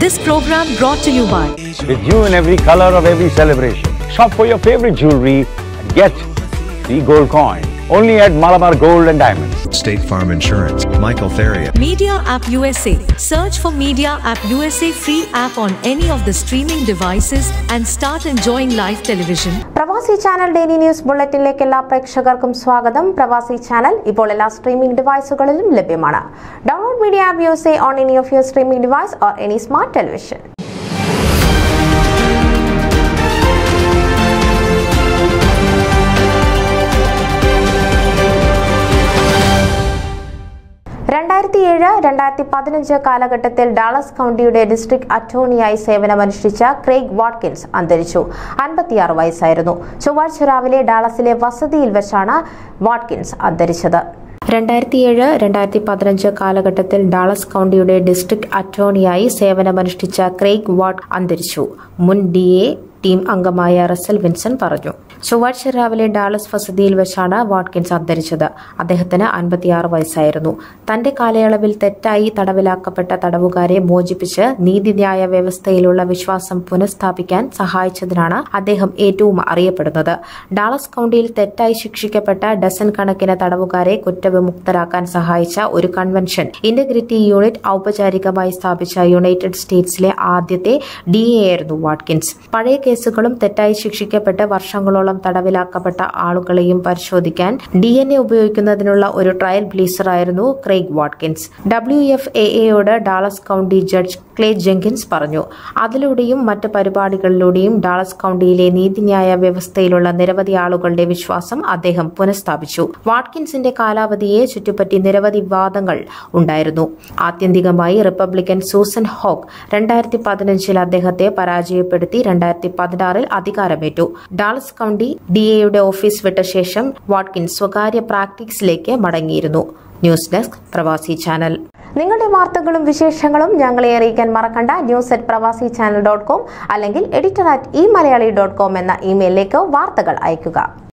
This program brought to you by with you in every color of every celebration. Shop for your favorite jewelry and get the gold coin. Only at Malabar Gold and Diamonds. State Farm Insurance. Michael Theria. Media App USA. Search for Media App USA free app on any of the streaming devices and start enjoying live television. Pravasi channel daily news ബുള്ളറ്റിനിലേക്ക് എല്ലാ പ്രേക്ഷകർക്കും സ്വാഗതം. പ്രവാസി channel ഇപ്പോൾ എല്ലാ streaming ഡിവൈസുകളിലും ലഭ്യമാണ്. Download media app use on any of your streaming device or any smart television. രണ്ടായിരത്തി ഏഴ് രണ്ടായിരത്തി പതിനഞ്ച് കാലഘട്ടത്തിൽ ഡാളസ് കൗണ്ടിയുടെ ഡിസ്ട്രിക്ട് അറ്റോർണിയായി സേവനമനുഷ്ഠിച്ച ക്രെയ്ഗ് വാട്കിൻസ് അന്തരിച്ചു. അൻപത്തിയാറ് വയസ്സായിരുന്നു. ചൊവ്വാഴ്ച രാവിലെ ഡാളസിലെ വസതിയിൽ വെച്ചാണ് വാട്കിൻസ് അന്തരിച്ചത്. രണ്ടായിരത്തി ഏഴ് രണ്ടായിരത്തി പതിനഞ്ച് കാലഘട്ടത്തിൽ ഡാളസ് കൗണ്ടിയുടെ ഡിസ്ട്രിക്ട് അറ്റോർണിയായി സേവനമനുഷ്ഠിച്ച ക്രെയ്ഗ് വാട്ട് അന്തരിച്ചു. മുൻ ഡി എ ടീം അംഗമായ റസൽ വിൻസൺ പറഞ്ഞു. ചൊവ്വാഴ്ച രാവിലെ ഡാളസ് വസതിയിൽ വെച്ചാണ് വാട്കിൻസ് അന്തരിച്ചത്. അദ്ദേഹത്തിന് അൻപത്തിയാറ് വയസ്സായിരുന്നു. തന്റെ കാലയളവിൽ തെറ്റായി തടവിലാക്കപ്പെട്ട തടവുകാരെ മോചിപ്പിച്ച് നീതിന്യായ വ്യവസ്ഥയിലുള്ള വിശ്വാസം പുനഃസ്ഥാപിക്കാൻ സഹായിച്ചതിനാണ് അദ്ദേഹം ഏറ്റവും അറിയപ്പെടുന്നത്. ഡാളസ് കൌണ്ടിയിൽ തെറ്റായി ശിക്ഷിക്കപ്പെട്ട ഡസൻ കണക്കിന് തടവുകാരെ കുറ്റവിമുക്തരാക്കാൻ സഹായിച്ച ഒരു കൺവെൻഷൻ ഇന്റഗ്രിറ്റി യൂണിറ്റ് ഔപചാരികമായി സ്ഥാപിച്ച യുണൈറ്റഡ് സ്റ്റേറ്റ്സിലെ ആദ്യത്തെ ഡി എ ആയിരുന്നു വാട്കിൻസ്. പഴയ കേസുകളും തെറ്റായി ശിക്ഷിക്കപ്പെട്ട് വർഷങ്ങളോളം തടവിലാക്കപ്പെട്ട ആളുകളെയും പരിശോധിക്കാൻ ഡി എൻ എ ഉപയോഗിക്കുന്നതിനുള്ള ഒരു trial ബ്ലീസറായിരുന്നു Craig Watkins. W F A എയോട് Dallas county judge Clay Jenkins പറഞ്ഞു. അതിലൂടെയും മറ്റ് പരിപാടികളിലൂടെയും ഡാളസ് കൌണ്ടിയിലെ നീതിന്യായ വ്യവസ്ഥയിലുള്ള നിരവധി ആളുകളുടെ വിശ്വാസം അദ്ദേഹം പുനഃസ്ഥാപിച്ചു. വാട്കിൻസിന്റെ കാലാവധിയെ ചുറ്റിപ്പറ്റി നിരവധി വിവാദങ്ങൾ ഉണ്ടായിരുന്നു. ആത്യന്തികമായി റിപ്പബ്ലിക്കൻ സൂസൻ ഹോക്ക് രണ്ടായിരത്തി പതിനഞ്ചിൽ അദ്ദേഹത്തെ പരാജയപ്പെടുത്തി രണ്ടായിരത്തി പതിനാറിൽ അധികാരമേറ്റു. ഡാളസ് കൌണ്ടി ഡി എയുടെ ഓഫീസ് വിട്ട ശേഷം വാട്കിൻ സ്വകാര്യ പ്രാക്ടീസിലേക്ക് മടങ്ങിയിരുന്നു. News desk Pravasi channel. നിങ്ങളുടെ വാർത്തകളും വിശേഷങ്ങളും ഞങ്ങളെ അറിയിക്കാൻ മറക്കണ്ട. News at Pravasi channel dot com അല്ലെങ്കിൽ editor at e Malayali dot com എന്ന ഇമെയിലിലേക്ക് വാർത്തകൾ അയയ്ക്കുക.